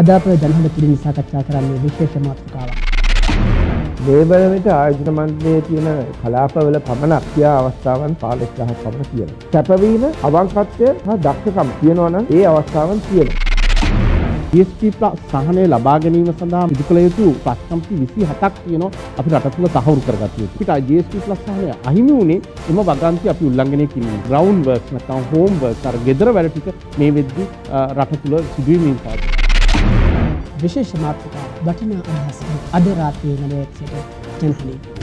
අද අප ජනහල පිළිනි සාකච්ඡා කරන්නේ විශේෂ මාතෘකාවක්. ලේබරවිට ආයෝජන මණ්ඩලයේ තියෙන කලාපවල පමණක් ක්‍රියා අවස්ථාවන් 15000ක් පමණ තියෙනවා. කැපවීම, අවංකත්වය සහ දක්ෂකම් තියෙනවා නම් ඒ අවස්ථාවන් තියෙනවා. DSP සහනය ලබා ගැනීම සඳහා ඉදු කළ යුතු ප්‍රශ්නම්ති 27ක් තියෙනවා අපි රට තුළ තහවුරු කරගත යුතු. අපිට GSP සහනය අහිමි වුණේ එම වගන්ති අපි උල්ලංඝනය කිරීම. ග්‍රවුන්ඩ් වර්ක්ස් නැත්නම් හෝම් වර්ක්ස් අර ගෙදර වැඩ ටික මේ වෙද්දි රට තුළ සිදුවීමින් පවතී. විශේෂ මාතෘකාව වටිනා අදහස් අද රාත්‍රියේ 9 සිට ජනහලී